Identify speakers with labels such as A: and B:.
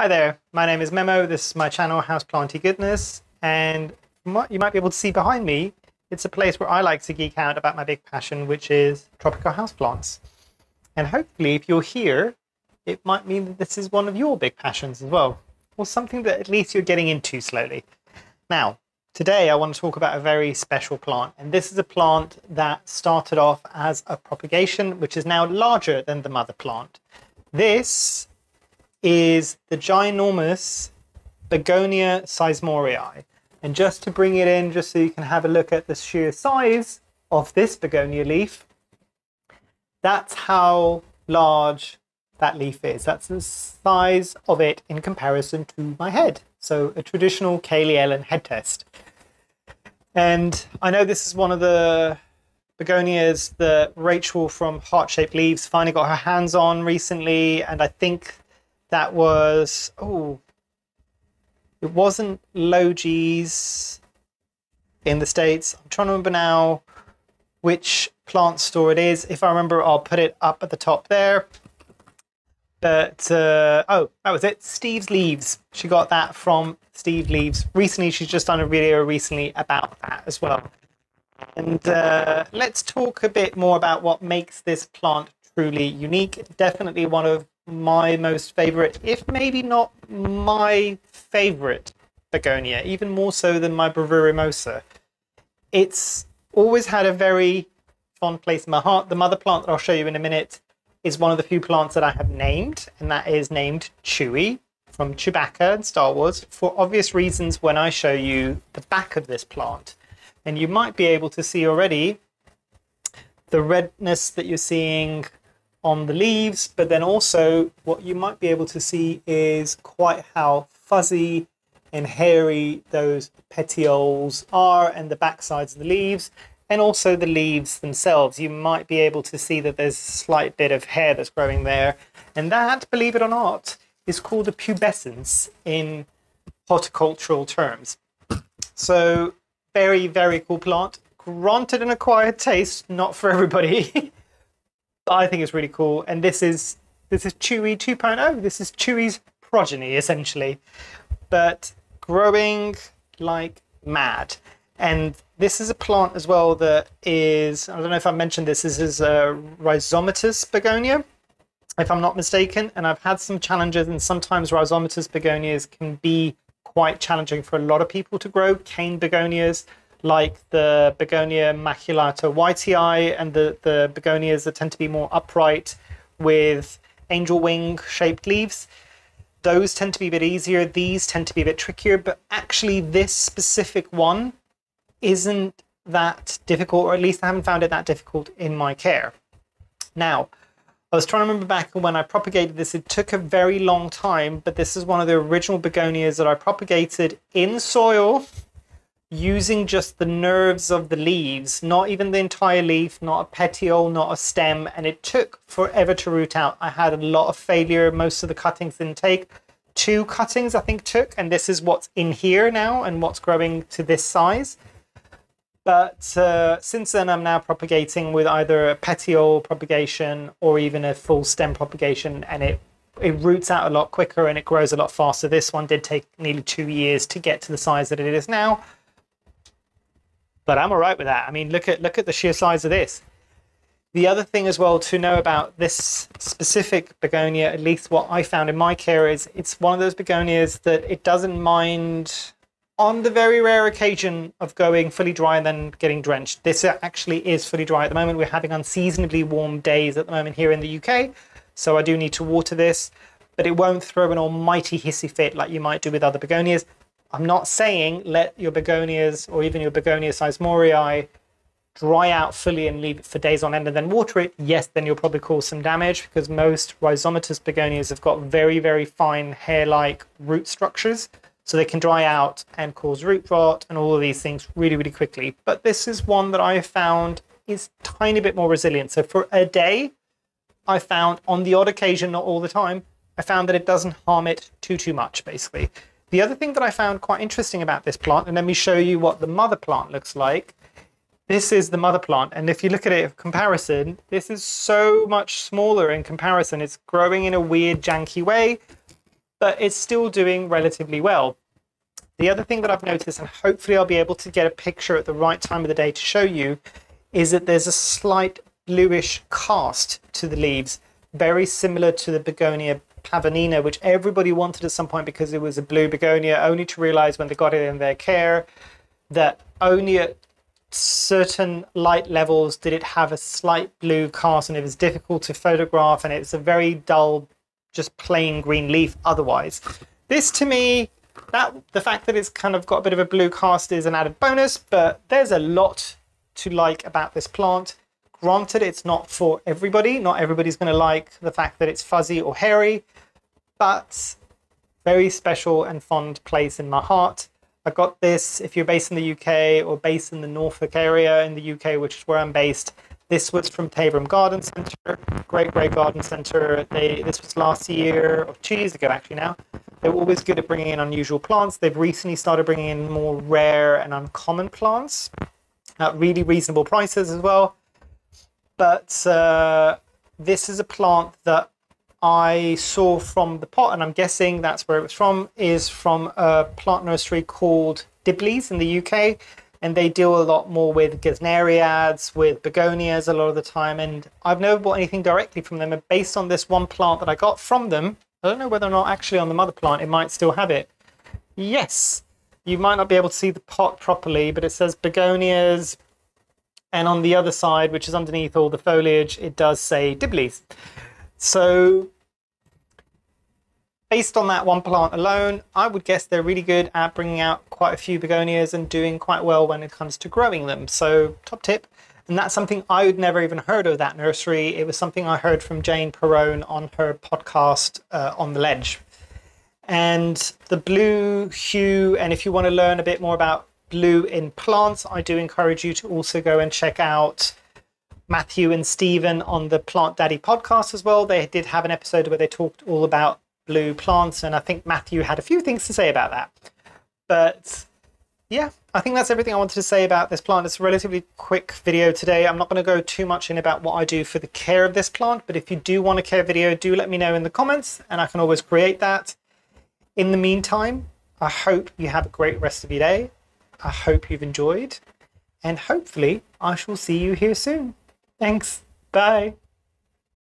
A: Hi there, my name is Memo. This is my channel, Houseplanty Goodness, and what you might be able to see behind me, it's a place where I like to geek out about my big passion, which is tropical houseplants. And hopefully, if you're here, it might mean that this is one of your big passions as well, or something that at least you're getting into slowly. Now, today I want to talk about a very special plant, and this is a plant that started off as a propagation, which is now larger than the mother plant. This is the ginormous Begonia sizemoreae. And just to bring it in, just so you can have a look at the sheer size of this begonia leaf, that's how large that leaf is. That's the size of it in comparison to my head. So a traditional Kaylee Ellen head test. And I know this is one of the begonias that Rachel from Heart Shaped Leaves finally got her hands on recently. And I think that was, oh, it wasn't Logee's in the States. I'm trying to remember now which plant store it is. If I remember, I'll put it up at the top there. But, uh, oh, that was it. Steve's Leaves. She got that from Steve Leaves. Recently, she's just done a video recently about that as well. And uh, let's talk a bit more about what makes this plant truly unique. Definitely one of my most favorite, if maybe not my favorite begonia, even more so than my brevirimosa. It's always had a very fond place in my heart. The mother plant that I'll show you in a minute is one of the few plants that I have named, and that is named Chewie from Chewbacca and Star Wars for obvious reasons when I show you the back of this plant. And you might be able to see already the redness that you're seeing on the leaves, but then also what you might be able to see is quite how fuzzy and hairy those petioles are and the backsides of the leaves and also the leaves themselves. You might be able to see that there's a slight bit of hair that's growing there. And that, believe it or not, is called a pubescence in horticultural terms. So very, very cool plant. Granted an acquired taste, not for everybody. I think it's really cool. And this is this is Chewie 2.0. This is Chewie's progeny essentially, but growing like mad. And this is a plant as well that is I don't know if I mentioned this. This is a rhizomatous begonia, if I'm not mistaken. And I've had some challenges, and sometimes rhizomatous begonias can be quite challenging for a lot of people to grow. Cane begonias like the Begonia maculata wightii and the, the begonias that tend to be more upright with angel wing shaped leaves. Those tend to be a bit easier. These tend to be a bit trickier, but actually this specific one isn't that difficult, or at least I haven't found it that difficult in my care. Now, I was trying to remember back when I propagated this, it took a very long time, but this is one of the original begonias that I propagated in soil using just the nerves of the leaves, not even the entire leaf, not a petiole, not a stem, and it took forever to root out. I had a lot of failure. Most of the cuttings didn't take. Two cuttings, I think, took, and this is what's in here now and what's growing to this size. But uh, since then, I'm now propagating with either a petiole propagation or even a full stem propagation, and it it roots out a lot quicker and it grows a lot faster. This one did take nearly two years to get to the size that it is now but I'm all right with that. I mean, look at look at the sheer size of this. The other thing as well to know about this specific begonia, at least what I found in my care, is it's one of those begonias that it doesn't mind on the very rare occasion of going fully dry and then getting drenched. This actually is fully dry at the moment. We're having unseasonably warm days at the moment here in the UK, so I do need to water this, but it won't throw an almighty hissy fit like you might do with other begonias. I'm not saying let your begonias or even your begonia sizemoreae dry out fully and leave it for days on end and then water it. Yes, then you'll probably cause some damage because most rhizomatous begonias have got very, very fine hair-like root structures. So they can dry out and cause root rot and all of these things really, really quickly. But this is one that I found is tiny bit more resilient. So for a day, I found on the odd occasion, not all the time, I found that it doesn't harm it too, too much, basically. The other thing that I found quite interesting about this plant, and let me show you what the mother plant looks like. This is the mother plant, and if you look at it in comparison, this is so much smaller in comparison. It's growing in a weird, janky way. but it's still doing relatively well. The other thing that I've noticed, and hopefully I'll be able to get a picture at the right time of the day to show you, is that there's a slight bluish cast to the leaves, very similar to the begonia pavonina, which everybody wanted at some point because it was a blue begonia, only to realize when they got it in their care that only at certain light levels did it have a slight blue cast and it was difficult to photograph and it's a very dull just plain green leaf otherwise. This to me that the fact that it's kind of got a bit of a blue cast is an added bonus but there's a lot to like about this plant granted it's not for everybody not everybody's going to like the fact that it's fuzzy or hairy but very special and fond place in my heart I got this if you're based in the UK or based in the Norfolk area in the UK, which is where I'm based. This was from Taverham Garden Centre, great, great garden centre. They this was last year or two years ago actually. Now they're always good at bringing in unusual plants. They've recently started bringing in more rare and uncommon plants at really reasonable prices as well. But uh, this is a plant that I saw from the pot, and I'm guessing that's where it was from, is from a plant nursery called Dibley's in the UK. And they deal a lot more with gesneriads, with begonias a lot of the time. And I've never bought anything directly from them. And based on this one plant that I got from them, I don't know whether or not actually on the mother plant it might still have it. Yes, you might not be able to see the pot properly, but it says begonias. And on the other side, which is underneath all the foliage, it does say Dibley's. So based on that one plant alone, I would guess they're really good at bringing out quite a few begonias and doing quite well when it comes to growing them. So top tip. And that's something I would never even heard of that nursery. It was something I heard from Jane Perrone on her podcast uh, on the ledge. And the blue hue, and if you want to learn a bit more about blue in plants, I do encourage you to also go and check out Matthew and Stephen on the Plant Daddy podcast as well. They did have an episode where they talked all about blue plants, and I think Matthew had a few things to say about that. But yeah, I think that's everything I wanted to say about this plant. It's a relatively quick video today. I'm not going to go too much in about what I do for the care of this plant, but if you do want a care video, do let me know in the comments, and I can always create that. In the meantime, I hope you have a great rest of your day. I hope you've enjoyed, and hopefully I shall see you here soon. Thanks. Bye.